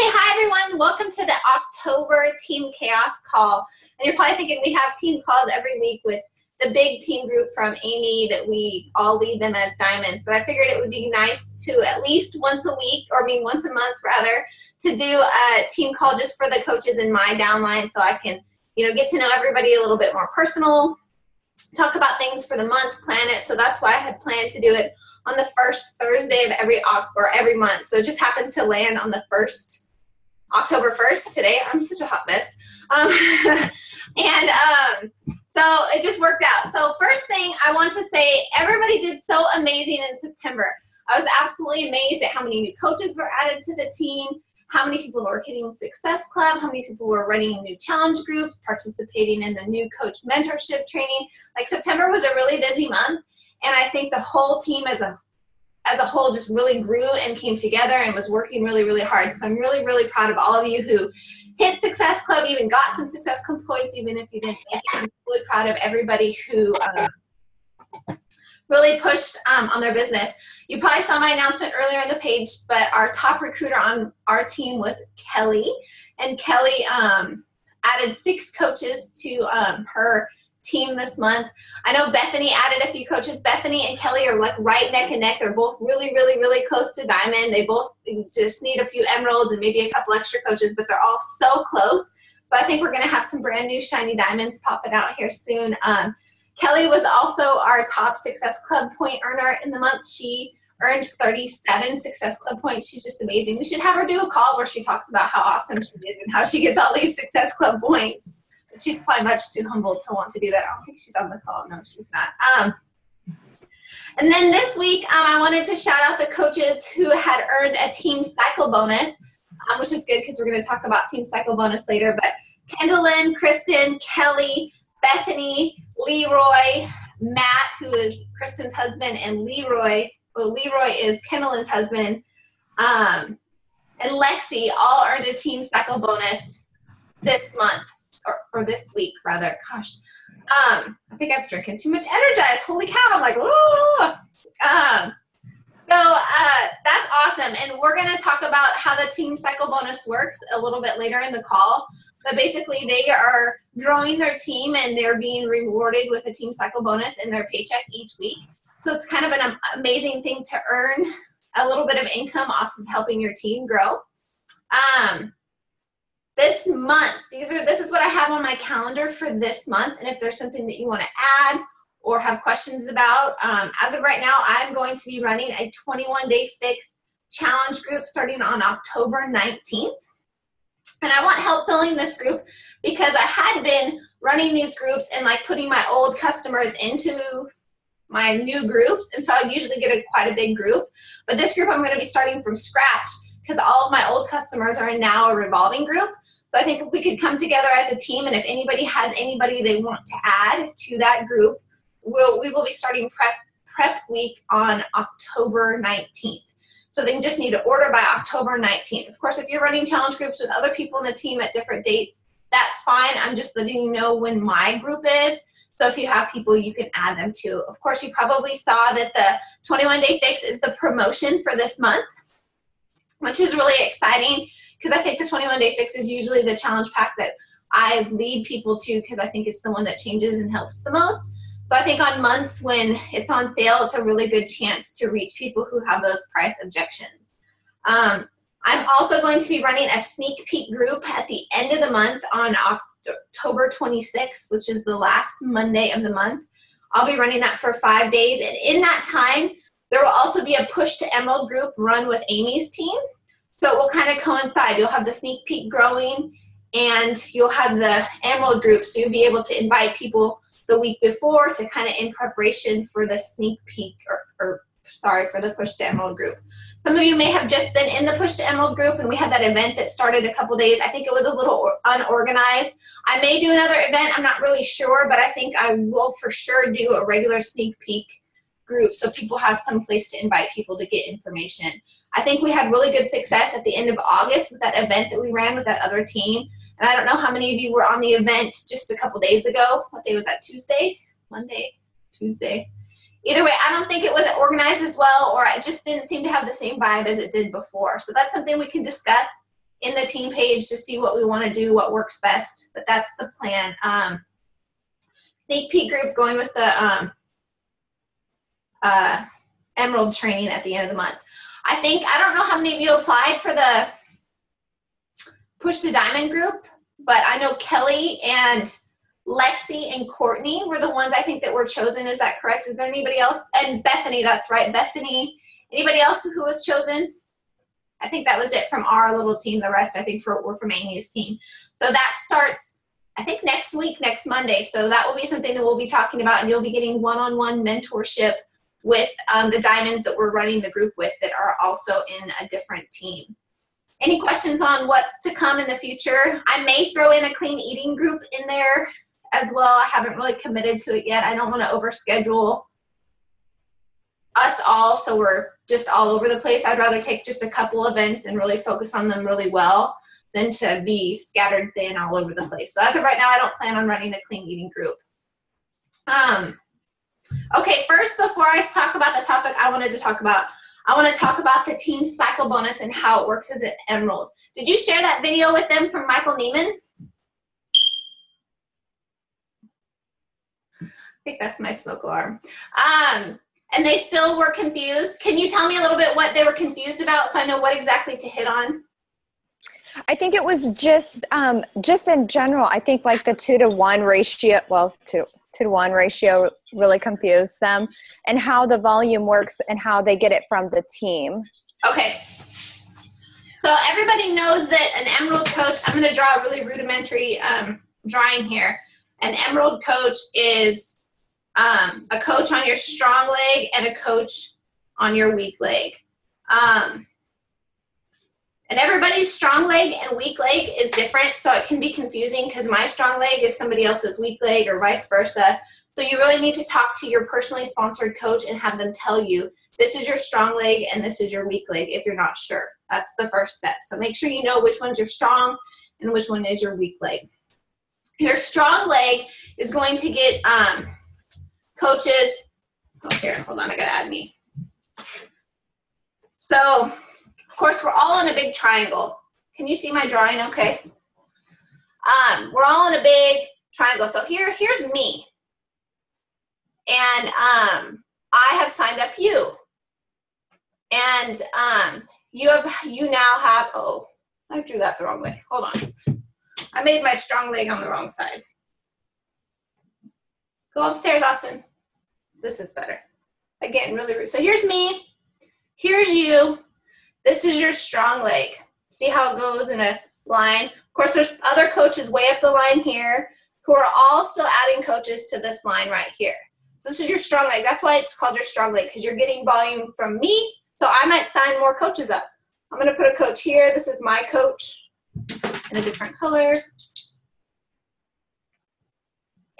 Hi everyone. Welcome to the October Team Chaos call. And you're probably thinking we have team calls every week with the big team group from Amy that we all lead them as diamonds. But I figured it would be nice to at least once a week, or I mean once a month rather, to do a team call just for the coaches in my downline so I can, you know, get to know everybody a little bit more personal, talk about things for the month, plan it. So that's why I had planned to do it on the first Thursday of every or every month. So it just happened to land on the first October 1st today. I'm such a hot mess. Um, and um, so it just worked out. So first thing I want to say, everybody did so amazing in September. I was absolutely amazed at how many new coaches were added to the team, how many people were hitting Success Club, how many people were running new challenge groups, participating in the new coach mentorship training. Like September was a really busy month, and I think the whole team as a as a whole just really grew and came together and was working really really hard. So I'm really really proud of all of you who hit Success Club, even got some Success Club points, even if you didn't. I'm really proud of everybody who. Um, really pushed um, on their business. You probably saw my announcement earlier on the page, but our top recruiter on our team was Kelly, and Kelly um, added six coaches to um, her team this month. I know Bethany added a few coaches. Bethany and Kelly are like right neck and neck. They're both really, really, really close to Diamond. They both just need a few emeralds and maybe a couple extra coaches, but they're all so close. So I think we're going to have some brand new shiny diamonds popping out here soon. Um, Kelly was also our top Success Club point earner in the month. She earned 37 Success Club points. She's just amazing. We should have her do a call where she talks about how awesome she is and how she gets all these Success Club points. She's probably much too humble to want to do that. I don't think she's on the call. No, she's not. Um, and then this week, um, I wanted to shout out the coaches who had earned a team cycle bonus, um, which is good because we're going to talk about team cycle bonus later. But Kendallin, Kristen, Kelly, Bethany, Leroy, Matt, who is Kristen's husband, and Leroy, well, Leroy is Kendallin's husband, um, and Lexi all earned a team cycle bonus this month, or, or this week, rather. Gosh. Um, I think I've drinking too much Energize. Holy cow! I'm like, oh. Um, so uh, that's awesome, and we're going to talk about how the team cycle bonus works a little bit later in the call. But basically, they are growing their team and they're being rewarded with a team cycle bonus in their paycheck each week. So it's kind of an amazing thing to earn a little bit of income off of helping your team grow. Um, this month, these are this is what I have on my calendar for this month. And if there's something that you want to add or have questions about, um, as of right now, I'm going to be running a 21 day fix challenge group starting on October 19th. And I want help filling this group because I had been running these groups and like putting my old customers into my new groups. And so I usually get a quite a big group. But this group I'm going to be starting from scratch because all of my old customers are now a revolving group. So I think if we could come together as a team and if anybody has anybody they want to add to that group, we'll, we will be starting prep prep week on October 19th. So they just need to order by October 19th. Of course, if you're running challenge groups with other people in the team at different dates, that's fine. I'm just letting you know when my group is. So if you have people, you can add them to. Of course, you probably saw that the 21 day fix is the promotion for this month, which is really exciting because I think the 21 day fix is usually the challenge pack that I lead people to because I think it's the one that changes and helps the most. So I think on months when it's on sale, it's a really good chance to reach people who have those price objections. Um, I'm also going to be running a sneak peek group at the end of the month on October 26th, which is the last Monday of the month. I'll be running that for five days. And in that time, there will also be a push to Emerald group run with Amy's team. So it will kind of coincide. You'll have the sneak peek growing and you'll have the Emerald group. So you'll be able to invite people the week before to kind of in preparation for the sneak peek or, or sorry for the push to emerald group some of you may have just been in the push to emerald group and we had that event that started a couple days i think it was a little unorganized i may do another event i'm not really sure but i think i will for sure do a regular sneak peek group so people have some place to invite people to get information i think we had really good success at the end of august with that event that we ran with that other team and I don't know how many of you were on the event just a couple days ago. What day was that? Tuesday? Monday? Tuesday? Either way, I don't think it was organized as well, or it just didn't seem to have the same vibe as it did before. So that's something we can discuss in the team page to see what we want to do, what works best. But that's the plan. Um, sneak peek group going with the um, uh, Emerald training at the end of the month. I think, I don't know how many of you applied for the Push to Diamond group, but I know Kelly and Lexi and Courtney were the ones I think that were chosen. Is that correct? Is there anybody else? And Bethany, that's right. Bethany, anybody else who was chosen? I think that was it from our little team. The rest, I think, for, were from Amy's team. So that starts, I think, next week, next Monday. So that will be something that we'll be talking about, and you'll be getting one-on-one mentorship with um, the diamonds that we're running the group with that are also in a different team. Any questions on what's to come in the future? I may throw in a clean eating group in there as well. I haven't really committed to it yet. I don't want to overschedule us all so we're just all over the place. I'd rather take just a couple events and really focus on them really well than to be scattered thin all over the place. So as of right now, I don't plan on running a clean eating group. Um, okay, first, before I talk about the topic I wanted to talk about, I want to talk about the team cycle bonus and how it works as an emerald. Did you share that video with them from Michael Neiman? I think that's my smoke alarm. Um, and they still were confused. Can you tell me a little bit what they were confused about so I know what exactly to hit on? I think it was just um, just in general. I think like the two to one ratio, well, two two to one ratio really confused them, and how the volume works and how they get it from the team. Okay. So everybody knows that an emerald coach. I'm going to draw a really rudimentary um, drawing here. An emerald coach is um, a coach on your strong leg and a coach on your weak leg. Um, and everybody's strong leg and weak leg is different, so it can be confusing because my strong leg is somebody else's weak leg or vice versa. So you really need to talk to your personally sponsored coach and have them tell you this is your strong leg and this is your weak leg if you're not sure. That's the first step. So make sure you know which one's your strong and which one is your weak leg. Your strong leg is going to get um, coaches. Oh, here, hold on, I gotta add me. So course, we're all in a big triangle. Can you see my drawing okay? Um, we're all in a big triangle. So here, here's me. And um, I have signed up you. And um, you have, you now have, oh, I drew that the wrong way. Hold on. I made my strong leg on the wrong side. Go upstairs, Austin. This is better. Again, really, rude. so here's me. Here's you. This is your strong leg. See how it goes in a line? Of course, there's other coaches way up the line here who are all still adding coaches to this line right here. So this is your strong leg. That's why it's called your strong leg because you're getting volume from me. So I might sign more coaches up. I'm going to put a coach here. This is my coach in a different color.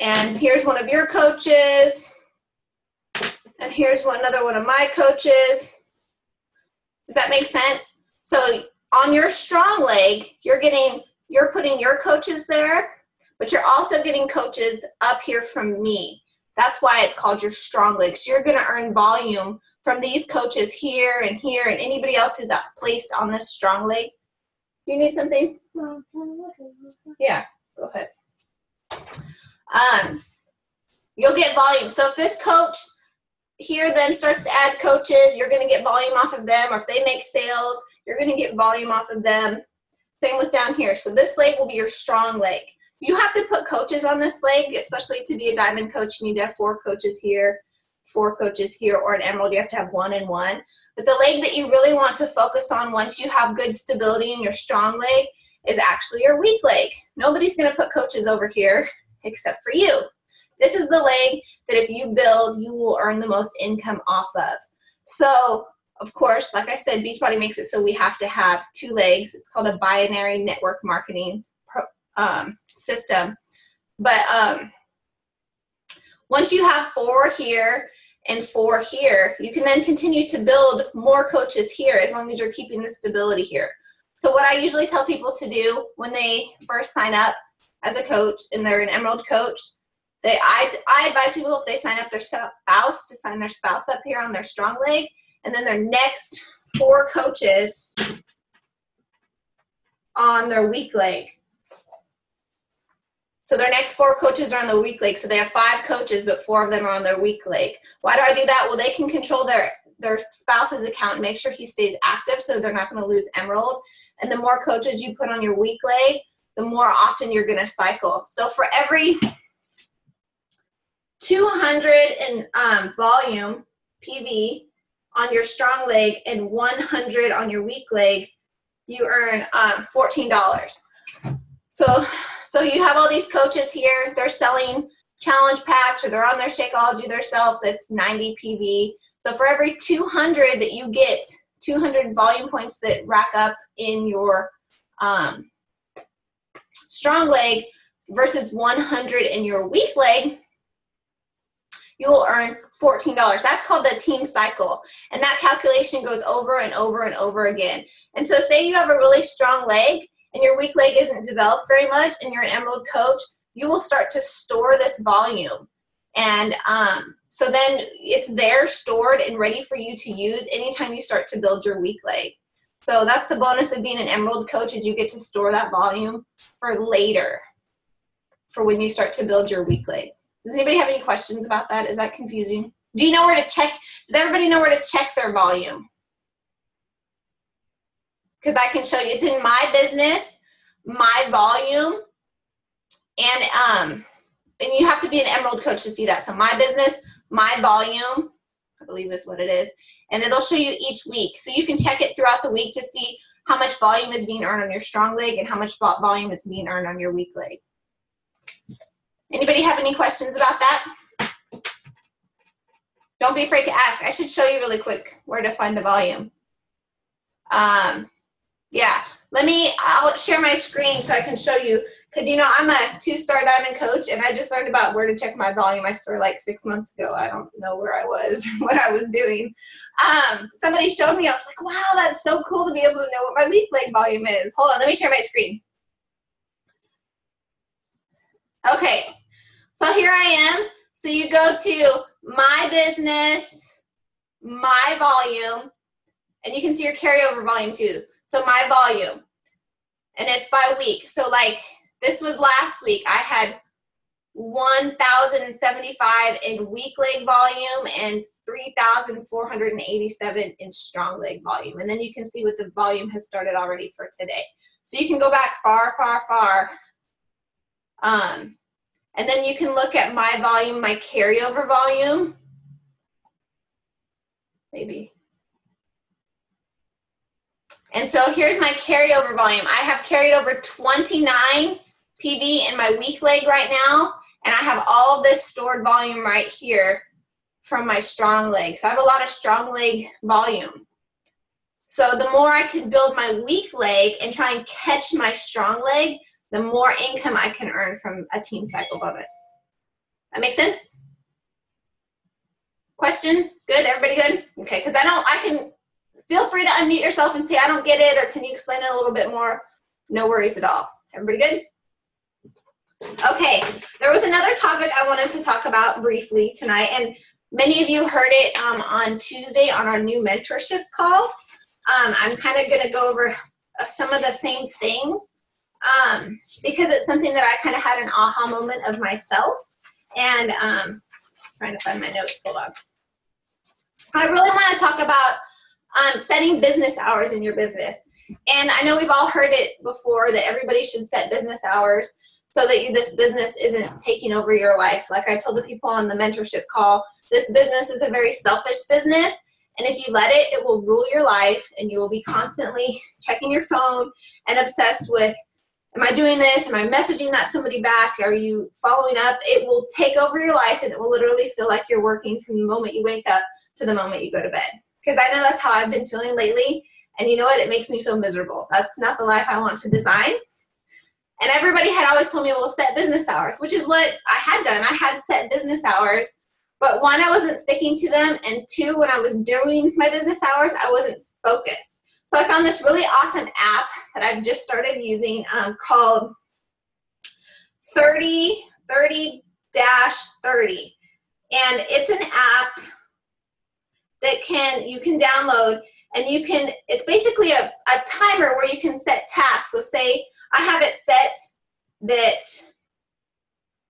And here's one of your coaches. And here's one, another one of my coaches. Does that make sense? So on your strong leg, you're getting, you're putting your coaches there, but you're also getting coaches up here from me. That's why it's called your strong leg. So you're going to earn volume from these coaches here and here and anybody else who's placed on this strong leg. Do you need something? Yeah, go ahead. Um, you'll get volume. So if this coach here then starts to add coaches, you're going to get volume off of them. Or if they make sales, you're going to get volume off of them. Same with down here. So this leg will be your strong leg. You have to put coaches on this leg, especially to be a diamond coach. You need to have four coaches here, four coaches here, or an emerald, you have to have one and one. But the leg that you really want to focus on once you have good stability in your strong leg is actually your weak leg. Nobody's going to put coaches over here except for you. This is the leg that if you build, you will earn the most income off of. So, of course, like I said, Beachbody makes it so we have to have two legs. It's called a binary network marketing um, system. But um, once you have four here and four here, you can then continue to build more coaches here as long as you're keeping the stability here. So what I usually tell people to do when they first sign up as a coach and they're an Emerald coach they, I, I advise people if they sign up their spouse to sign their spouse up here on their strong leg, and then their next four coaches on their weak leg. So their next four coaches are on the weak leg. So they have five coaches, but four of them are on their weak leg. Why do I do that? Well, they can control their their spouse's account make sure he stays active so they're not going to lose emerald. And the more coaches you put on your weak leg, the more often you're going to cycle. So for every 200 in um, volume PV on your strong leg and 100 on your weak leg, you earn um, $14. So, so you have all these coaches here. They're selling challenge packs or they're on their Shakeology themselves that's 90 PV. So for every 200 that you get, 200 volume points that rack up in your um, strong leg versus 100 in your weak leg, you will earn $14. That's called the team cycle. And that calculation goes over and over and over again. And so say you have a really strong leg and your weak leg isn't developed very much and you're an emerald coach, you will start to store this volume. And um, so then it's there stored and ready for you to use anytime you start to build your weak leg. So that's the bonus of being an emerald coach is you get to store that volume for later for when you start to build your weak leg. Does anybody have any questions about that? Is that confusing? Do you know where to check? Does everybody know where to check their volume? Because I can show you. It's in my business, my volume, and um, and you have to be an emerald coach to see that. So my business, my volume, I believe is what it is, and it'll show you each week. So you can check it throughout the week to see how much volume is being earned on your strong leg and how much volume is being earned on your weak leg. Anybody have any questions about that? Don't be afraid to ask. I should show you really quick where to find the volume. Um, yeah, let me, I'll share my screen so I can show you. Because, you know, I'm a two-star diamond coach, and I just learned about where to check my volume. I swear like six months ago. I don't know where I was, what I was doing. Um, somebody showed me. I was like, wow, that's so cool to be able to know what my weak leg volume is. Hold on, let me share my screen. Okay, so here I am. So you go to my business, my volume, and you can see your carryover volume too. So my volume, and it's by week. So like this was last week. I had 1,075 in weak leg volume and 3,487 in strong leg volume. And then you can see what the volume has started already for today. So you can go back far, far, far. Um, and then you can look at my volume, my carryover volume. Maybe. And so here's my carryover volume. I have carried over 29 PV in my weak leg right now, and I have all this stored volume right here from my strong leg. So I have a lot of strong leg volume. So the more I can build my weak leg and try and catch my strong leg, the more income I can earn from a team cycle bonus. That makes sense? Questions? Good? Everybody good? Okay, because I don't, I can, feel free to unmute yourself and say, I don't get it, or can you explain it a little bit more? No worries at all. Everybody good? Okay, there was another topic I wanted to talk about briefly tonight, and many of you heard it um, on Tuesday on our new mentorship call. Um, I'm kind of going to go over some of the same things um, because it's something that I kind of had an aha moment of myself. And um, trying to find my notes. Hold on. I really want to talk about um, setting business hours in your business. And I know we've all heard it before that everybody should set business hours so that you, this business isn't taking over your life. Like I told the people on the mentorship call, this business is a very selfish business. And if you let it, it will rule your life and you will be constantly checking your phone and obsessed with am I doing this? Am I messaging that somebody back? Are you following up? It will take over your life and it will literally feel like you're working from the moment you wake up to the moment you go to bed. Because I know that's how I've been feeling lately. And you know what? It makes me feel miserable. That's not the life I want to design. And everybody had always told me, well, set business hours, which is what I had done. I had set business hours. But one, I wasn't sticking to them. And two, when I was doing my business hours, I wasn't focused. So I found this really awesome app that I've just started using um, called 30 30 30. And it's an app that can you can download and you can it's basically a, a timer where you can set tasks so say i have it set that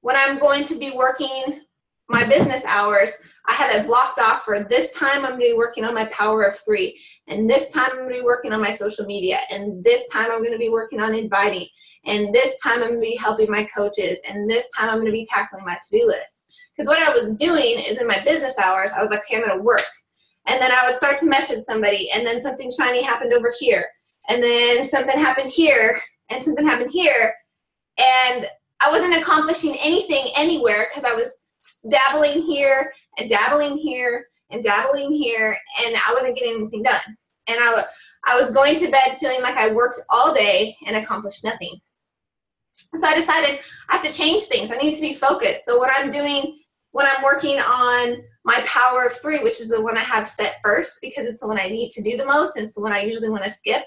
when i'm going to be working my business hours i have it blocked off for this time i'm going to be working on my power of three and this time i'm going to be working on my social media and this time i'm going to be working on inviting and this time i'm going to be helping my coaches and this time i'm going to be tackling my to-do list. Because what i was doing is in my business hours i was like okay i'm going to work. And then I would start to message somebody, and then something shiny happened over here, and then something happened here, and something happened here, and I wasn't accomplishing anything anywhere because I was dabbling here and dabbling here and dabbling here, and I wasn't getting anything done. And I, I was going to bed feeling like I worked all day and accomplished nothing. So I decided I have to change things. I need to be focused. So what I'm doing when I'm working on my power of three, which is the one I have set first because it's the one I need to do the most and it's the one I usually want to skip.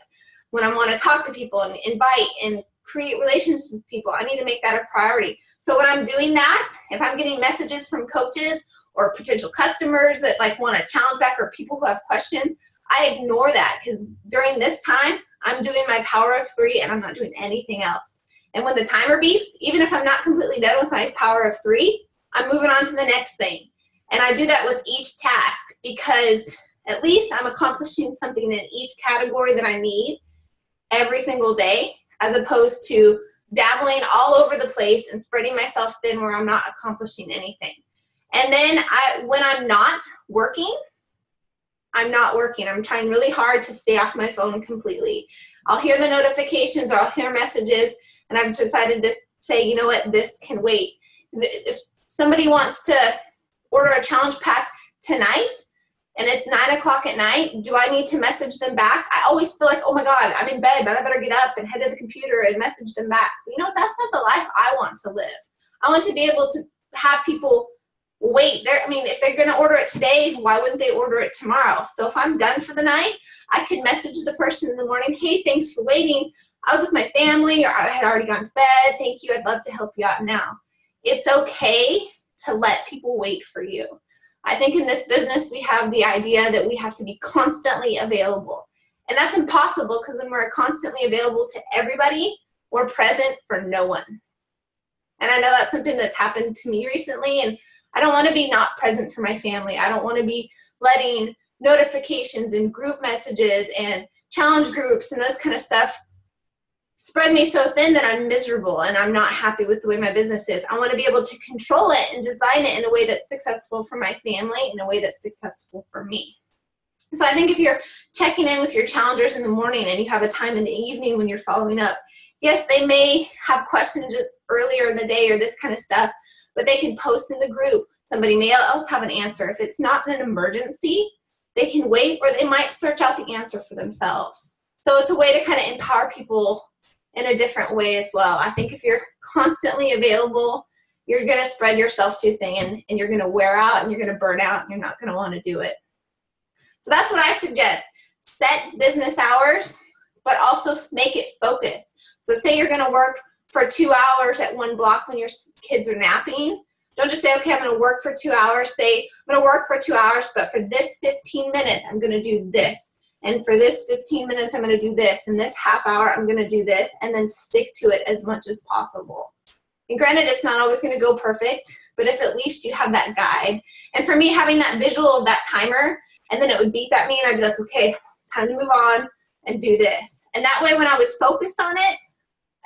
When I want to talk to people and invite and create relations with people, I need to make that a priority. So when I'm doing that, if I'm getting messages from coaches or potential customers that like want a challenge pack or people who have questions, I ignore that because during this time, I'm doing my power of three and I'm not doing anything else. And when the timer beeps, even if I'm not completely done with my power of three, I'm moving on to the next thing. And I do that with each task because at least I'm accomplishing something in each category that I need every single day, as opposed to dabbling all over the place and spreading myself thin where I'm not accomplishing anything. And then I when I'm not working, I'm not working. I'm trying really hard to stay off my phone completely. I'll hear the notifications or I'll hear messages and I've decided to say, you know what, this can wait. If somebody wants to order a challenge pack tonight and it's nine o'clock at night, do I need to message them back? I always feel like, oh my God, I'm in bed, but I better get up and head to the computer and message them back. You know? That's not the life I want to live. I want to be able to have people wait. There, I mean, if they're going to order it today, why wouldn't they order it tomorrow? So if I'm done for the night, I could message the person in the morning, hey, thanks for waiting. I was with my family or I had already gone to bed. Thank you. I'd love to help you out now. It's okay to let people wait for you. I think in this business, we have the idea that we have to be constantly available. And that's impossible because when we're constantly available to everybody, we're present for no one. And I know that's something that's happened to me recently. And I don't want to be not present for my family. I don't want to be letting notifications and group messages and challenge groups and this kind of stuff spread me so thin that I'm miserable and I'm not happy with the way my business is. I want to be able to control it and design it in a way that's successful for my family, in a way that's successful for me. So I think if you're checking in with your challengers in the morning and you have a time in the evening when you're following up, yes, they may have questions earlier in the day or this kind of stuff, but they can post in the group. Somebody may else have an answer. If it's not an emergency, they can wait or they might search out the answer for themselves. So it's a way to kind of empower people in a different way as well. I think if you're constantly available, you're going to spread yourself too thin and, and you're going to wear out and you're going to burn out and you're not going to want to do it. So that's what I suggest. Set business hours, but also make it focused. So say you're going to work for two hours at one block when your kids are napping. Don't just say, okay, I'm going to work for two hours. Say, I'm going to work for two hours, but for this 15 minutes, I'm going to do this and for this 15 minutes i'm going to do this. And this half hour i'm going to do this. And then stick to it as much as possible. And granted it's not always going to go perfect but if at least you have that guide. And for me having that visual of that timer and then it would beep at me and i'd be like okay it's time to move on and do this. And that way when i was focused on it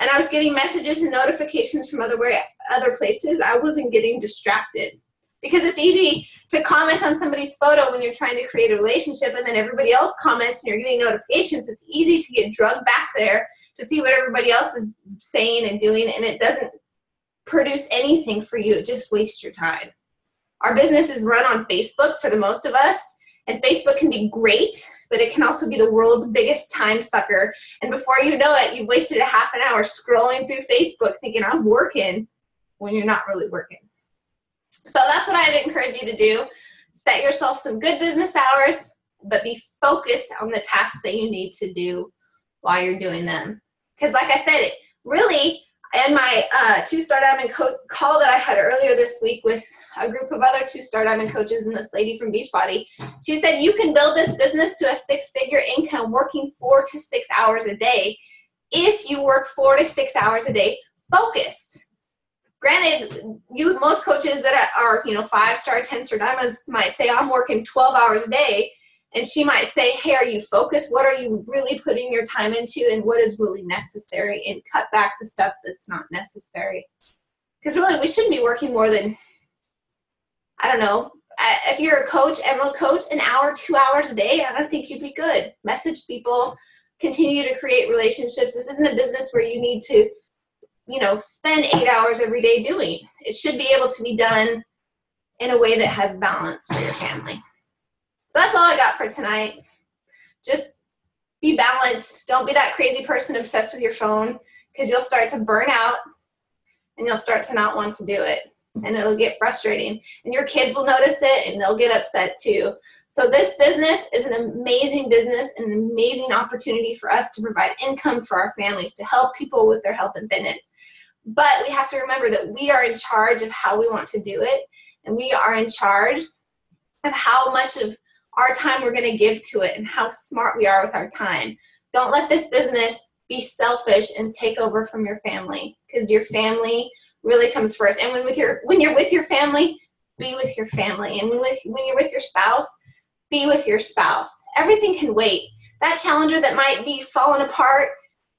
and i was getting messages and notifications from other way, other places i wasn't getting distracted because it's easy to comment on somebody's photo when you're trying to create a relationship and then everybody else comments and you're getting notifications. It's easy to get drugged back there to see what everybody else is saying and doing and it doesn't produce anything for you. It just wastes your time. Our business is run on facebook for the most of us and facebook can be great but it can also be the world's biggest time sucker. And before you know it you've wasted a half an hour scrolling through facebook thinking i'm working when you're not really working so that's what I'd encourage you to do. Set yourself some good business hours, but be focused on the tasks that you need to do while you're doing them. Because, like I said, it really, and my uh, two star diamond co- call that I had earlier this week with a group of other two star diamond coaches and this lady from Beachbody, she said you can build this business to a six figure income working four to six hours a day if you work four to six hours a day focused. Granted, you most coaches that are you know five star, ten star diamonds might say I'm working 12 hours a day. And she might say hey are you focused? What are you really putting your time into? And what is really necessary? And cut back the stuff that's not necessary. Because really we shouldn't be working more than i don't know if you're a coach emerald coach an hour two hours a day i don't think you'd be good. Message people. Continue to create relationships. This isn't a business where you need to you know spend eight hours every day doing it should be able to be done in a way that has balance for your family so that's all I got for tonight. Just be balanced. Don't be that crazy person obsessed with your phone because you'll start to burn out and you'll start to not want to do it. And it'll get frustrating. And your kids will notice it and they'll get upset too. So, this business is an amazing business, and an amazing opportunity for us to provide income for our families, to help people with their health and fitness. But we have to remember that we are in charge of how we want to do it, and we are in charge of how much of our time we're going to give to it and how smart we are with our time. Don't let this business be selfish and take over from your family because your family really comes first. And when with your when you're with your family, be with your family. And when with when you're with your spouse, be with your spouse. Everything can wait. That challenger that might be falling apart,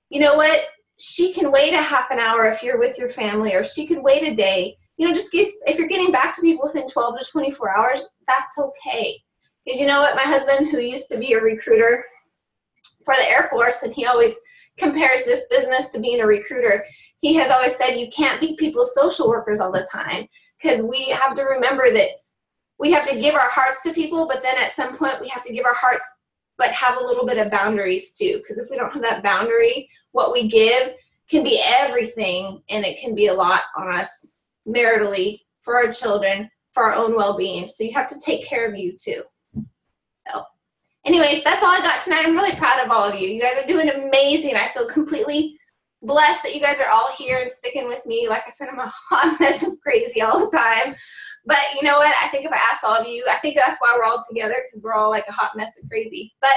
you know what? She can wait a half an hour if you're with your family, or she can wait a day. You know, just get if you're getting back to people within 12 to 24 hours, that's okay. Because you know what, my husband, who used to be a recruiter for the Air Force, and he always compares this business to being a recruiter, he has always said you can't be people's social workers all the time because we have to remember that we have to give our hearts to people, but then at some point we have to give our hearts, but have a little bit of boundaries too. Because if we don't have that boundary, what we give can be everything and it can be a lot on us maritally, for our children, for our own well being. So you have to take care of you too. So, anyways, that's all I got tonight. I'm really proud of all of you. You guys are doing amazing. I feel completely blessed that you guys are all here and sticking with me. Like I said, I'm a hot mess of crazy all the time. But you know what? I think if I asked all of you, I think that's why we're all together because we're all like a hot mess of crazy. But,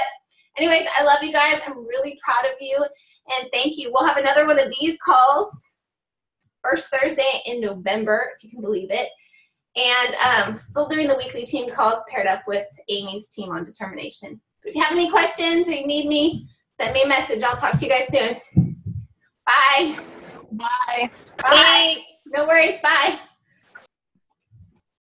anyways, I love you guys. I'm really proud of you. And thank you. We'll have another one of these calls first Thursday in November, if you can believe it. And um, still doing the weekly team calls paired up with Amy's team on determination. If you have any questions or you need me, send me a message. I'll talk to you guys soon. Bye. Bye. Bye. No worries. Bye.